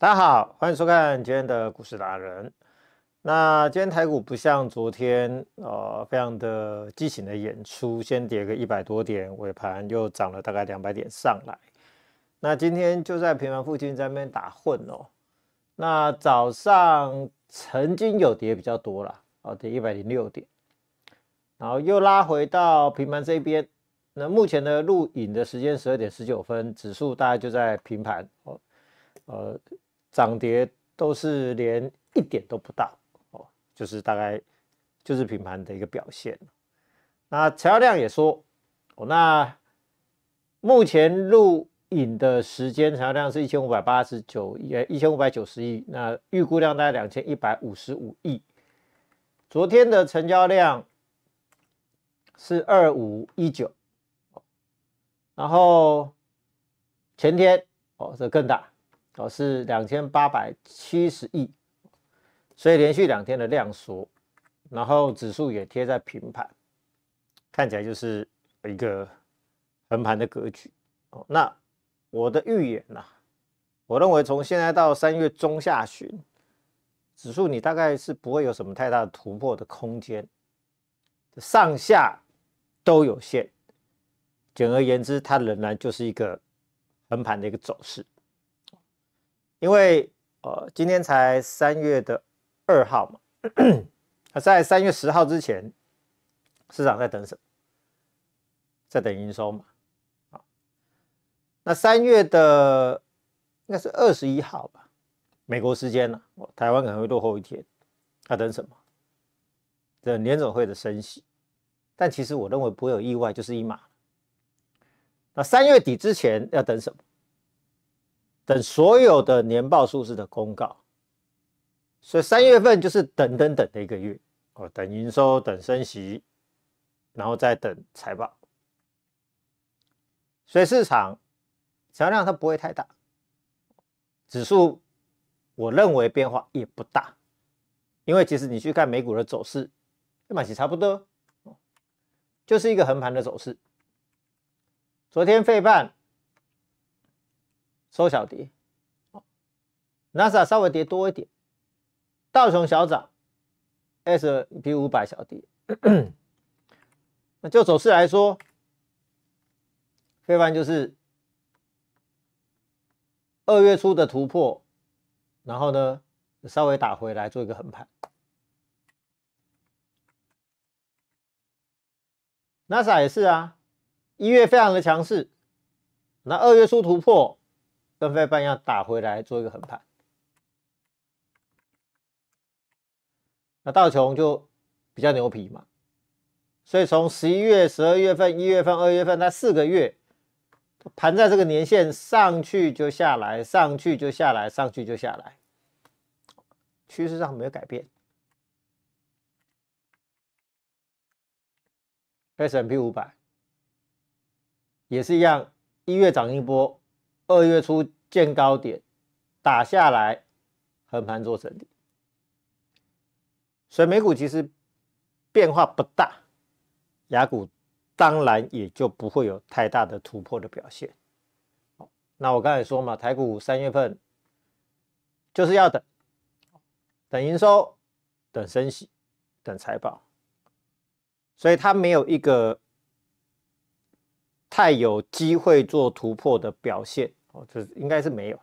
大家好，欢迎收看今天的股市达人。那今天台股不像昨天，呃，非常的激情的演出，先跌个一百多点，尾盘又涨了大概两百点上来。那今天就在平盘附近在那边打混哦。那早上曾经有跌比较多了，哦，跌一百零六点，然后又拉回到平盘这边。那目前的录影的时间十二点十九分，指数大概就在平盘哦，呃。涨跌都是连一点都不到哦，就是大概就是平盘的一个表现。那成交量也说哦，那目前录影的时间成交量是一千五百八十九亿，一千五百九十亿。那预估量大概两千一百五十五亿。昨天的成交量是二五一九，然后前天哦，这更大。哦，是两千八百七十亿，所以连续两天的量缩，然后指数也贴在平盘，看起来就是一个横盘的格局。哦，那我的预言呐，我认为从现在到三月中下旬，指数你大概是不会有什么太大的突破的空间，上下都有限。简而言之，它仍然就是一个横盘的一个走势。因为呃，今天才三月的二号嘛，在三月十号之前，市场在等什么？在等营收嘛。好，那三月的应该是二十一号吧，美国时间呢，台湾可能会落后一天。要等什么？等联总会的升息。但其实我认为不会有意外，就是一码。那三月底之前要等什么？等所有的年报数字的公告，所以三月份就是等等等的一个月哦，等营收，等升息，然后再等财报。所以市场成交量它不会太大，指数我认为变化也不大，因为其实你去看美股的走势，跟马奇差不多，就是一个横盘的走势。昨天费半。收小跌，NASA 稍微跌多一点，道琼小涨，S P 五百小跌。那就走势来说，非凡就是二月初的突破，然后呢稍微打回来做一个横盘。NASA 也是啊，一月非常的强势，那二月初突破。跟飞半一样打回来做一个横盘，那道琼就比较牛皮嘛，所以从十一月、十二月份、一月份、二月份那四个月，盘在这个年线上去就下来，上去就下来，上去就下来，趋势上没有改变。S M P 五百也是一样，一月涨一波。二月初见高点，打下来，横盘做整理，所以美股其实变化不大，雅股当然也就不会有太大的突破的表现。那我刚才说嘛，台股三月份就是要等，等营收，等升息，等财报，所以它没有一个太有机会做突破的表现。哦，这应该是没有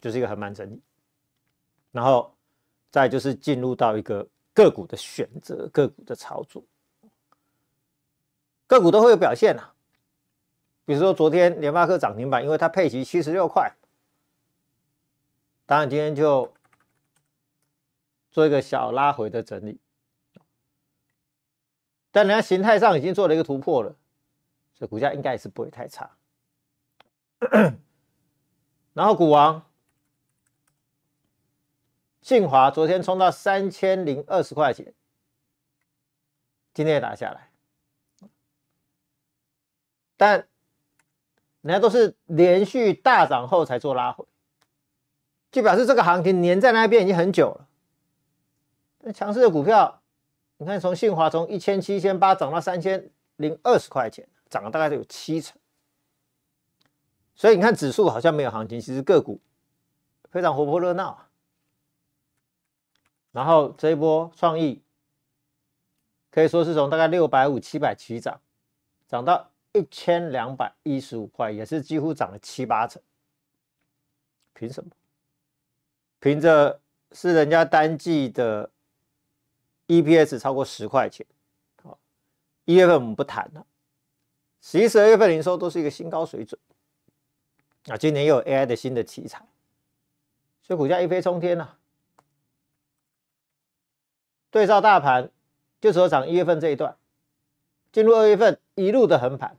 就是一个横盘整理，然后再就是进入到一个个股的选择、个股的操作，个股都会有表现呐。比如说昨天联发科涨停板，因为它配齐七十六块，当然今天就做一个小拉回的整理，但人家形态上已经做了一个突破了，所以股价应该也是不会太差。然后股王信华昨天冲到三千零二十块钱，今天也打下来，但人家都是连续大涨后才做拉回，就表示这个行情粘在那边已经很久了。那强势的股票，你看从信华从一千七千八涨到三千零二十块钱，涨了大概有七成。所以你看指数好像没有行情，其实个股非常活泼热闹。然后这一波创意可以说是从大概六百五、七百起涨，涨到一千两百一十五块，也是几乎涨了七八成。凭什么？凭着是人家单季的 EPS 超过十块钱。好，一月份我们不谈了，十一、十二月份营收都是一个新高水准。啊，今年又有 AI 的新的题材，所以股价一飞冲天呐。对照大盘，就只有涨一月份这一段，进入二月份一路的横盘，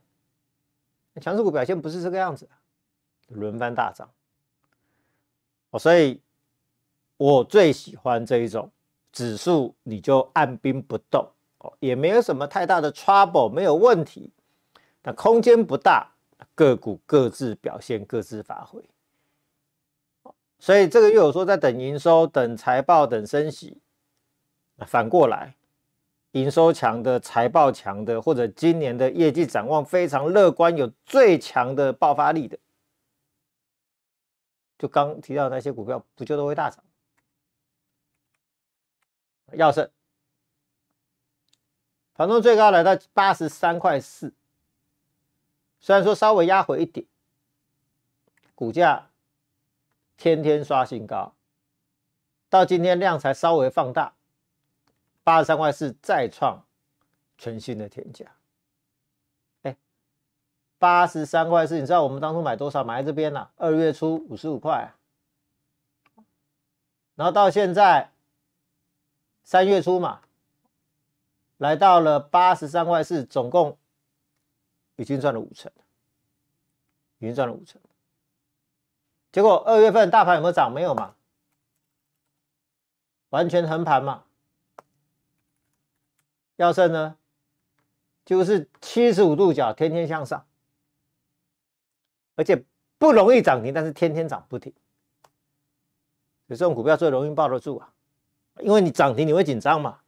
强势股表现不是这个样子，轮番大涨。哦，所以我最喜欢这一种指数，你就按兵不动。哦，也没有什么太大的 trouble，没有问题，但空间不大，个股各自表现，各自发挥。所以这个月我说在等营收、等财报、等升息。反过来，营收强的、财报强的，或者今年的业绩展望非常乐观、有最强的爆发力的，就刚提到那些股票，不就都会大涨？药盛盘中最高来到八十三块四，虽然说稍微压回一点，股价天天刷新高，到今天量才稍微放大。八十三块四再创全新的天价，哎，八十三块四，你知道我们当初买多少？买在这边了，二月初五十五块，然后到现在三月初嘛，来到了八十三块四，总共已经赚了五成，已经赚了五成。结果二月份大盘有没有涨？没有嘛，完全横盘嘛。要胜呢，就是七十五度角，天天向上，而且不容易涨停，但是天天涨不停。有这种股票最容易抱得住啊，因为你涨停你会紧张嘛，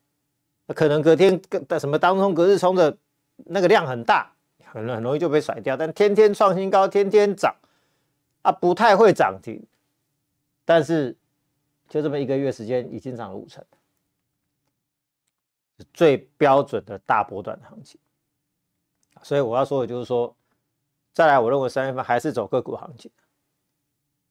可能隔天的什么当中隔日冲的那个量很大，很很容易就被甩掉。但天天创新高，天天涨啊，不太会涨停，但是就这么一个月时间，已经涨了五成。最标准的大波段行情，所以我要说的就是说，再来，我认为三月份还是走个股行情，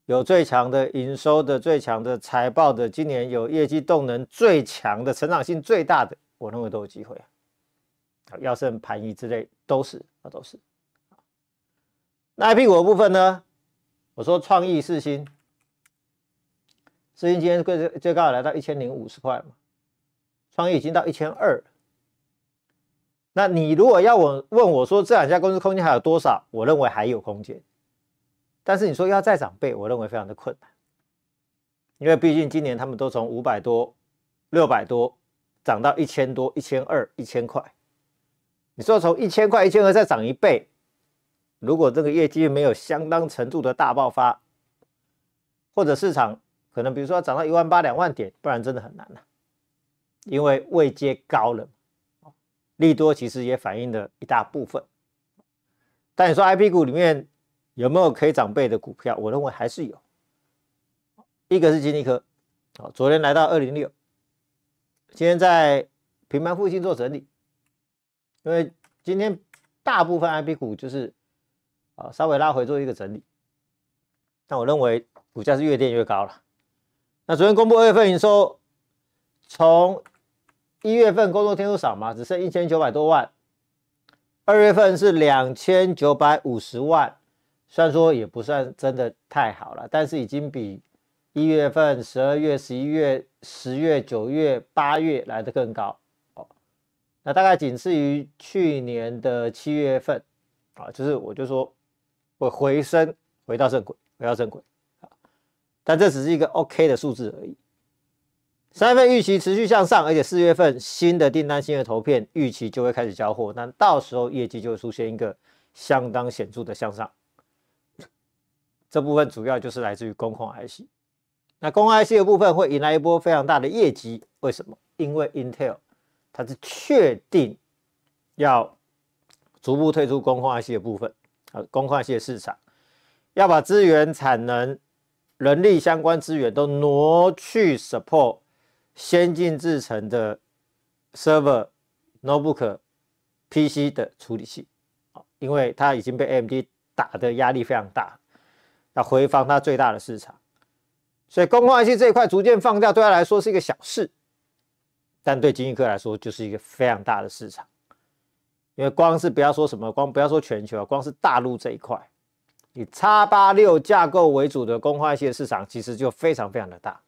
有最强的营收的、最强的财报的，今年有业绩动能最强的、成长性最大的，我认为都有机会啊。要胜盘一之类都是那，都是。那 IP 股的部分呢？我说创意四星，四星今天最最高来到一千零五十块嘛。创意已经到一千二，那你如果要我问我说这两家公司空间还有多少？我认为还有空间，但是你说要再涨倍，我认为非常的困难，因为毕竟今年他们都从五百多、六百多涨到一千多、一千二、一千块，你说从一千块、一千二再涨一倍，如果这个业绩没有相当程度的大爆发，或者市场可能比如说涨到一万八、两万点，不然真的很难了。因为位阶高了，利多其实也反映了一大部分。但你说 I P 股里面有没有可以涨倍的股票？我认为还是有。一个是金立科，昨天来到二零六，今天在平盘附近做整理。因为今天大部分 I P 股就是啊稍微拉回做一个整理，但我认为股价是越跌越高了。那昨天公布二月份营收，从一月份工作天数少嘛，只剩一千九百多万。二月份是两千九百五十万，虽然说也不算真的太好了，但是已经比一月份、十二月、十一月、十月、九月、八月来的更高。大概仅次于去年的七月份啊，就是我就说我回升，回到正轨，回到正轨啊。但这只是一个 OK 的数字而已。三月份预期持续向上，而且四月份新的订单、新的投片预期就会开始交货，那到时候业绩就会出现一个相当显著的向上。这部分主要就是来自于公控 IC，那公控 IC 的部分会迎来一波非常大的业绩，为什么？因为 Intel 它是确定要逐步退出工控 IC 的部分，啊，工控 IC 的市场，要把资源、产能人力相关资源都挪去 support 先进制程的 server、notebook、PC 的处理器，因为它已经被 AMD 打的压力非常大，要回防它最大的市场，所以工控 IC 这一块逐渐放掉，对他来说是一个小事，但对经济科来说就是一个非常大的市场，因为光是不要说什么，光不要说全球，光是大陆这一块。以叉八六架构为主的工化线市场，其实就非常非常的大。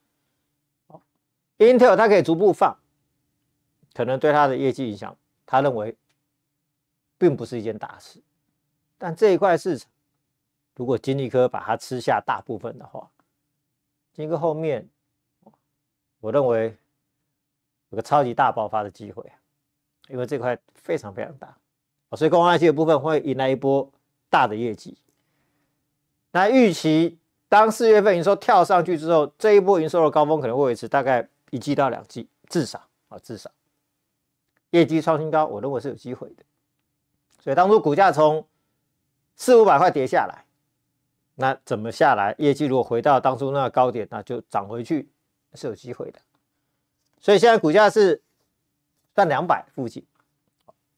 Intel 它可以逐步放，可能对它的业绩影响，他认为并不是一件大事。但这一块市场，如果金立科把它吃下大部分的话，金科后面，我认为有个超级大爆发的机会，因为这块非常非常大，所以工化线的部分会迎来一波大的业绩。那预期当四月份营收跳上去之后，这一波营收的高峰可能会维持大概一季到两季，至少啊至少业绩创新高，我认为是有机会的。所以当初股价从四五百块跌下来，那怎么下来？业绩如果回到当初那个高点，那就涨回去是有机会的。所以现在股价是在两百附近，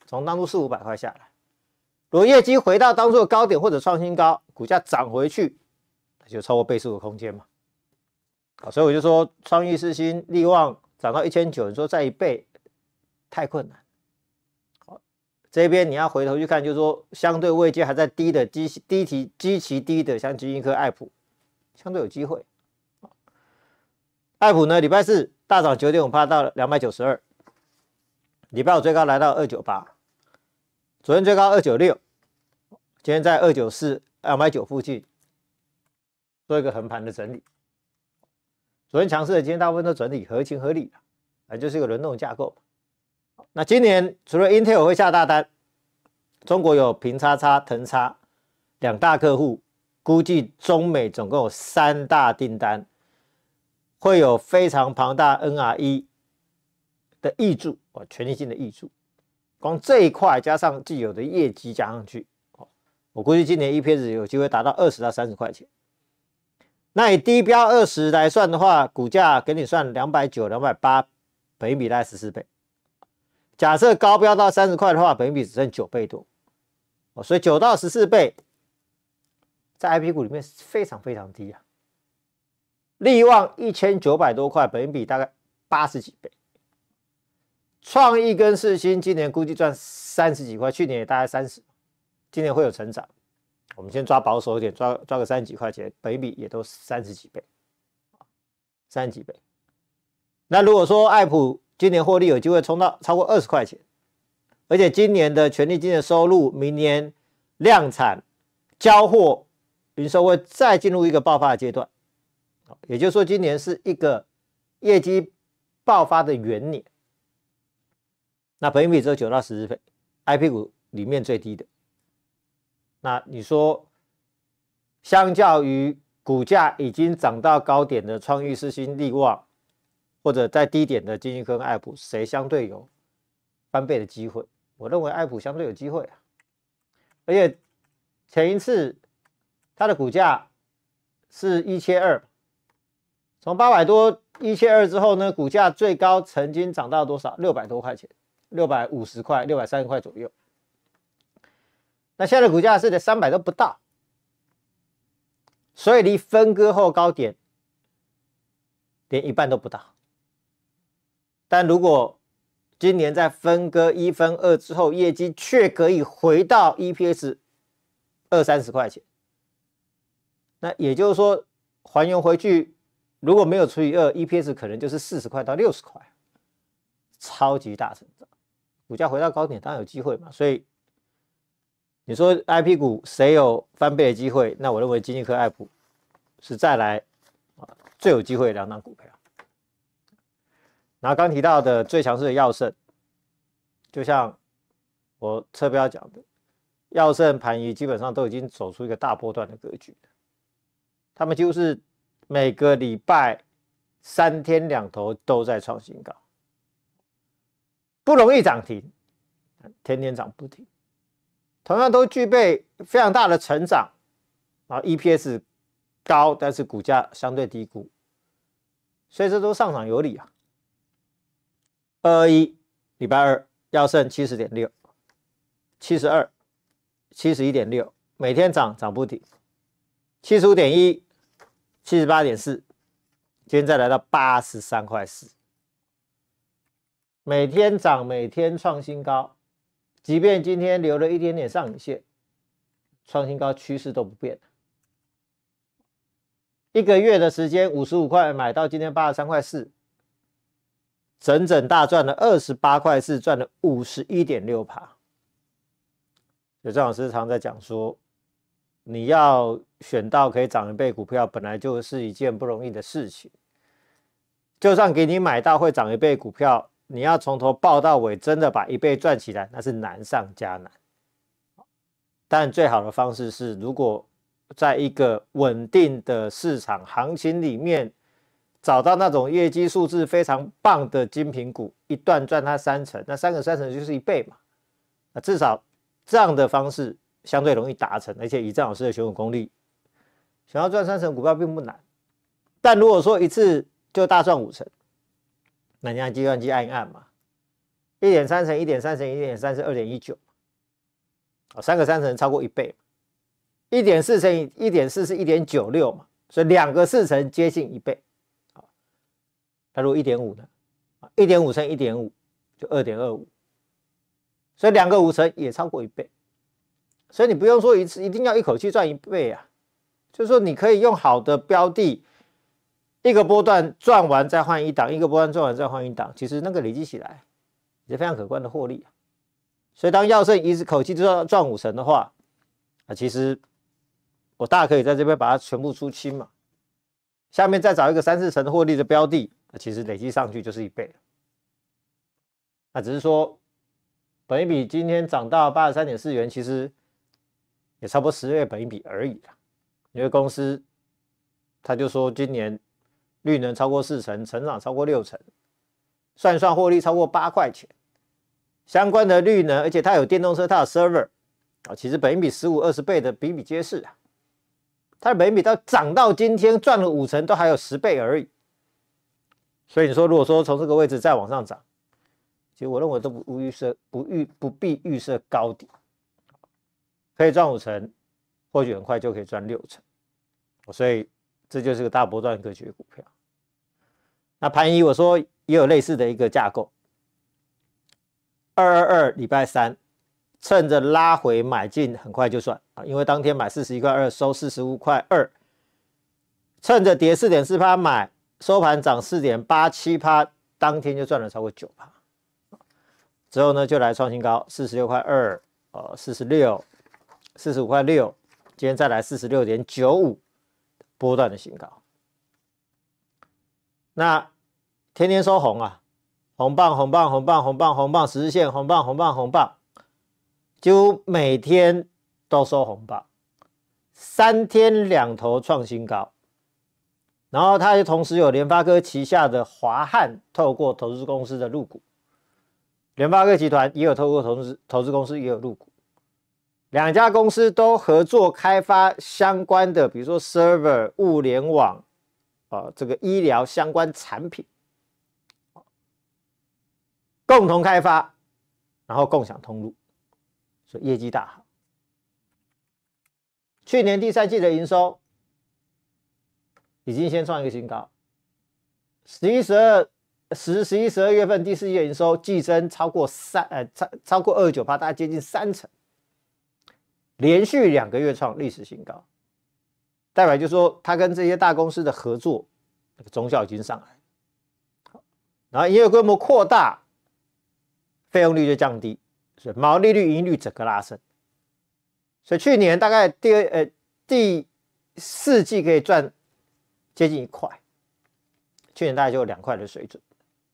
从当初四五百块下来。如果业绩回到当初的高点或者创新高，股价涨回去，那就超过倍数的空间嘛。好，所以我就说创意四新、利旺涨到一千九，你说再一倍太困难。好，这边你要回头去看，就是说相对位阶还在低的低低提极其低的，像基因科、艾普，相对有机会。艾普呢，礼拜四大涨九点五帕到两百九十二，礼拜五最高来到二九八，昨天最高二九六。今天在二九四两百九附近做一个横盘的整理，昨天强势的，今天大部分都整理，合情合理啊，就是一个轮动架构。那今年除了 Intel 会下大单，中国有平叉叉、腾叉两大客户，估计中美总共有三大订单，会有非常庞大 NRE 的益注啊，权利性的益注，光这一块加上既有的业绩加上去。我估计今年 EPS 有机会达到二十到三十块钱。那以低标二十来算的话，股价给你算两百九、两百八，本比大概十四倍。假设高标到三十块的话，本比只剩九倍多。哦，所以九到十四倍，在 IP 股里面非常非常低啊。利旺一千九百多块，本益比大概八十几倍。创意跟世星今年估计赚三十几块，去年也大概三十。今年会有成长，我们先抓保守一点，抓抓个三十几块钱，本比也都三十几倍，三十几倍。那如果说爱普今年获利有机会冲到超过二十块钱，而且今年的权利金的收入，明年量产交货营收会再进入一个爆发的阶段，也就是说今年是一个业绩爆发的元年。那北比只有九到十倍，IP 股里面最低的。那你说，相较于股价已经涨到高点的创意、世新、力旺，或者在低点的金济科跟爱普，谁相对有翻倍的机会？我认为爱普相对有机会啊，而且前一次它的股价是一千二，从八百多一千二之后呢，股价最高曾经涨到多少？六百多块钱，六百五十块、六百三十块左右。那现在的股价是连三百都不到，所以离分割后高点连一半都不到。但如果今年在分割一分二之后，业绩却可以回到 EPS 二三十块钱，那也就是说还原回去，如果没有除以二，EPS 可能就是四十块到六十块，超级大成长，股价回到高点当然有机会嘛，所以。你说 I P 股谁有翻倍的机会？那我认为金济科、爱普是再来啊最有机会的两档股票。然后刚提到的最强势的药盛，就像我侧标讲的，药盛盘仪基本上都已经走出一个大波段的格局他们几乎是每个礼拜三天两头都在创新高，不容易涨停，天天涨不停。同样都具备非常大的成长，然后 EPS 高，但是股价相对低估，所以这都上涨有理啊。二二一礼拜二要剩七十点六，七十二，七十一点六，每天涨涨不停，七十五点一，七十八点四，今天再来到八十三块四，每天涨，每天创新高，即便今天留了一点点上影线。创新高趋势都不变，一个月的时间五十五块买到今天八十三块四，整整大赚了二十八块四，赚了五十一点六趴。有张老师常在讲说，你要选到可以涨一倍股票，本来就是一件不容易的事情。就算给你买到会涨一倍股票，你要从头报到尾，真的把一倍赚起来，那是难上加难。但最好的方式是，如果在一个稳定的市场行情里面，找到那种业绩数字非常棒的精品股，一段赚它三成，那三个三成就是一倍嘛。那至少这样的方式相对容易达成，而且以郑老师的选股功力，想要赚三成股票并不难。但如果说一次就大赚五成，那你按计算机按一按嘛，一点三成，一点三成，一点三是二点一九。三个三成超过一倍，一点四乘以一点四是一点九六嘛，所以两个四成接近一倍。好，那如果一点五呢？一点五乘一点五就二点二五，所以两个五成也超过一倍。所以你不用说一次一定要一口气赚一倍啊，就是说你可以用好的标的，一个波段赚完再换一档，一个波段赚完再换一档，其实那个累积起来也是非常可观的获利啊。所以，当药圣一次口气赚赚五成的话，啊，其实我大可以在这边把它全部出清嘛。下面再找一个三四成获利的标的，那其实累积上去就是一倍。那只是说，本一比今天涨到八十三点四元，其实也差不多十月本一比而已啦。因为公司他就说今年率能超过四成，成长超过六成，算一算获利超过八块钱。相关的率呢，而且它有电动车，它有 server 啊，其实本比十五二十倍的比比皆是啊。它的本比到涨到今天赚了五成，都还有十倍而已。所以你说，如果说从这个位置再往上涨，其实我认为都不预设不预不必预设高点，可以赚五成，或许很快就可以赚六成。所以这就是个大波段格局的股票。那盘一我说也有类似的一个架构。二二二礼拜三，趁着拉回买进，很快就算啊，因为当天买四十一块二，收四十五块二，趁着跌四点四趴买，收盘涨四点八七趴，当天就赚了超过九趴。之后呢，就来创新高，四十六块二，呃，四十六，四十五块六，今天再来四十六点九五，波段的新高。那天天收红啊。红棒红棒红棒红棒红棒十日线红棒红棒红棒，几乎每天都收红棒，三天两头创新高。然后它也同时有联发科旗下的华汉透过投资公司的入股，联发科集团也有透过投资投资公司也有入股，两家公司都合作开发相关的，比如说 server 物联网啊，这个医疗相关产品。共同开发，然后共享通路，所以业绩大好。去年第三季的营收已经先创一个新高，十一、十二、十、十一、十二月份第四季营收季增超过三，呃，超超过二十九%，大概接近三成，连续两个月创历史新高，代表就是说，他跟这些大公司的合作，那个中效已经上来，然后营业规模扩大。费用率就降低，所以毛利率、盈率整个拉升。所以去年大概第二呃第四季可以赚接近一块，去年大概就两块的水准，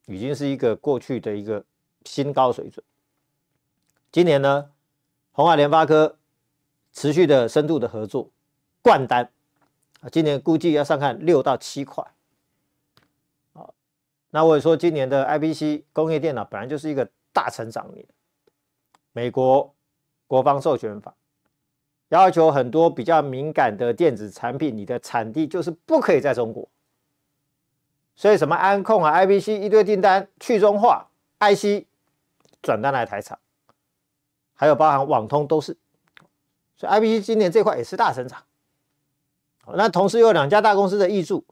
已经是一个过去的一个新高水准。今年呢，红海联发科持续的深度的合作灌单啊，今年估计要上看六到七块。啊，那我也说今年的 IPC 工业电脑本来就是一个。大成长年，美国国防授权法要求很多比较敏感的电子产品，你的产地就是不可以在中国。所以什么安控啊、IPC 一堆订单去中化，IC 转单来台厂，还有包含网通都是。所以 IPC 今年这块也是大成长。那同时有两家大公司的益助，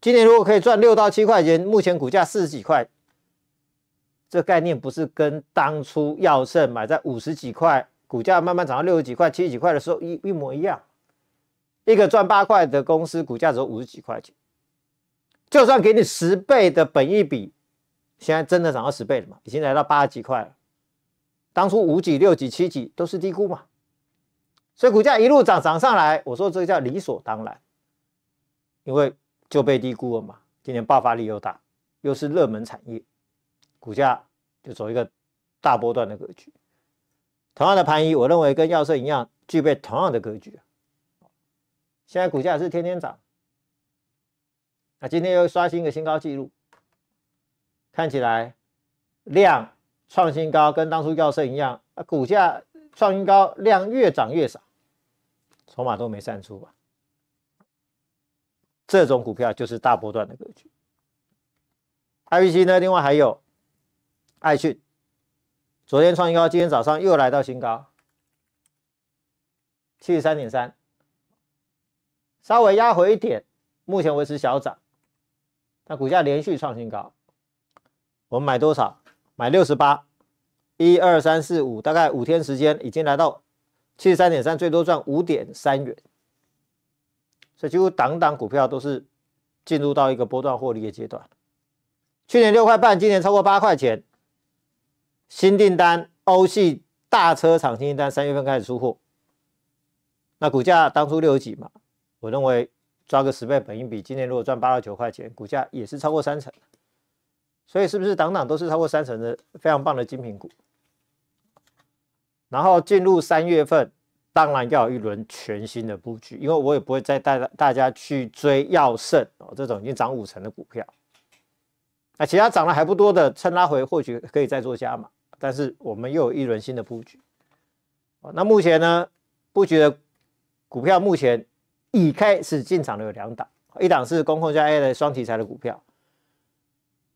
今年如果可以赚六到七块钱，目前股价四十几块，这概念不是跟当初药盛买在五十几块？股价慢慢涨到六十几块、七十几块的时候，一一模一样。一个赚八块的公司，股价只有五十几块钱，就算给你十倍的本益比，现在真的涨到十倍了嘛？已经来到八十几块了。当初五几、六几、七几都是低估嘛，所以股价一路涨涨上来，我说这个叫理所当然，因为就被低估了嘛。今年爆发力又大，又是热门产业，股价就走一个大波段的格局。同样的盘一，我认为跟药色一样，具备同样的格局。现在股价是天天涨，那今天又刷新一个新高纪录，看起来量创新高，跟当初药色一样，啊，股价创新高，量越涨越少，筹码都没散出吧？这种股票就是大波段的格局。I P C 呢？另外还有爱讯。昨天创新高，今天早上又来到新高，七十三点三，稍微压回一点，目前维持小涨，那股价连续创新高。我们买多少？买六十八，一二三四五，大概五天时间已经来到七十三点三，最多赚五点三元，所以几乎档档股票都是进入到一个波段获利的阶段。去年六块半，今年超过八块钱。新订单，欧系大车厂新订单，三月份开始出货。那股价当初六十几嘛，我认为抓个十倍本益比，今年如果赚八到九块钱，股价也是超过三成。所以是不是档档都是超过三成的非常棒的精品股？然后进入三月份，当然要有一轮全新的布局，因为我也不会再带大家去追药盛哦这种已经涨五成的股票。那其他涨得还不多的，趁拉回或许可以再做加码。但是我们又有一轮新的布局，那目前呢，布局的股票目前已开始进场的有两档，一档是公控加 A 的双题材的股票，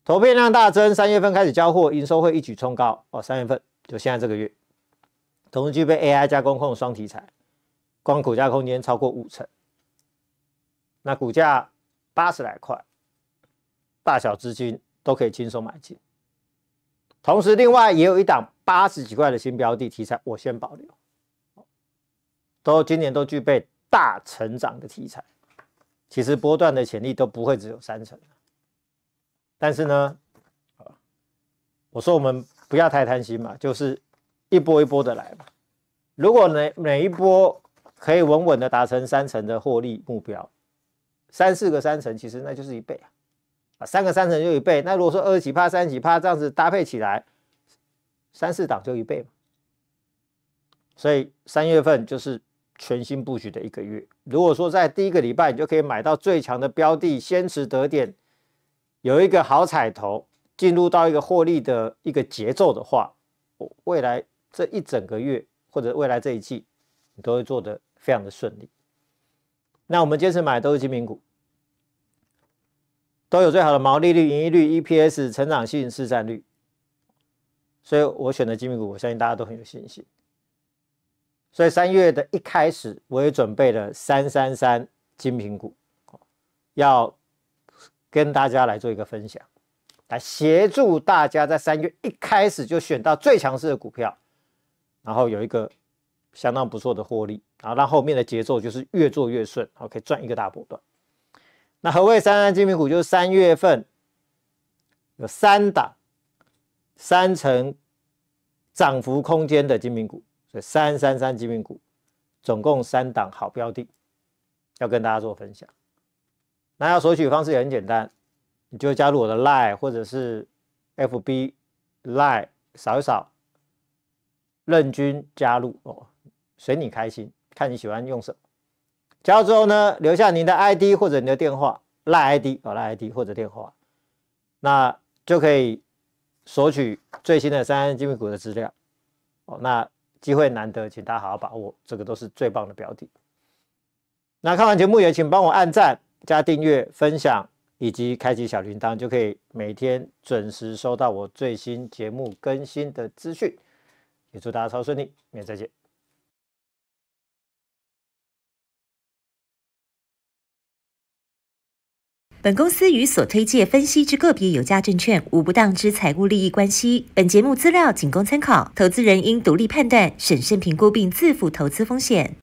投片量大增，三月份开始交货，营收会一举冲高哦。三月份就现在这个月，同时具备 AI 加工控双题材，光股价空间超过五成，那股价八十来块，大小资金都可以轻松买进。同时，另外也有一档八十几块的新标的题材，我先保留。都今年都具备大成长的题材，其实波段的潜力都不会只有三成。但是呢，我说我们不要太贪心嘛，就是一波一波的来嘛。如果哪每一波可以稳稳的达成三成的获利目标，三四个三成，其实那就是一倍啊。啊，三个三成就一倍，那如果说二十几趴、三十几趴这样子搭配起来，三四档就一倍嘛。所以三月份就是全新布局的一个月。如果说在第一个礼拜你就可以买到最强的标的，先持得点，有一个好彩头，进入到一个获利的一个节奏的话，未来这一整个月或者未来这一季，你都会做得非常的顺利。那我们坚持买都是精品股。都有最好的毛利率、盈利率、EPS、成长性、市占率，所以我选的精品股，我相信大家都很有信心。所以三月的一开始，我也准备了三三三精品股，要跟大家来做一个分享，来协助大家在三月一开始就选到最强势的股票，然后有一个相当不错的获利，然后让后面的节奏就是越做越顺，好，可以赚一个大波段。那何谓三三精品股？就是三月份有三档三成涨幅空间的精品股，所以三三三精品股总共三档好标的，要跟大家做分享。那要索取方式也很简单，你就加入我的 Line 或者是 FB Line 扫一扫，任君加入哦，随你开心，看你喜欢用什么。加入之后呢，留下您的 ID 或者你的电话，赖 ID 哦，赖 ID 或者电话，那就可以索取最新的三安精品股的资料哦。那机会难得，请大家好好把握，这个都是最棒的标的。那看完节目也请帮我按赞、加订阅、分享以及开启小铃铛，就可以每天准时收到我最新节目更新的资讯。也祝大家超顺利，明天再见。本公司与所推介分析之个别有价证券无不当之财务利益关系。本节目资料仅供参考，投资人应独立判断、审慎评估并自负投资风险。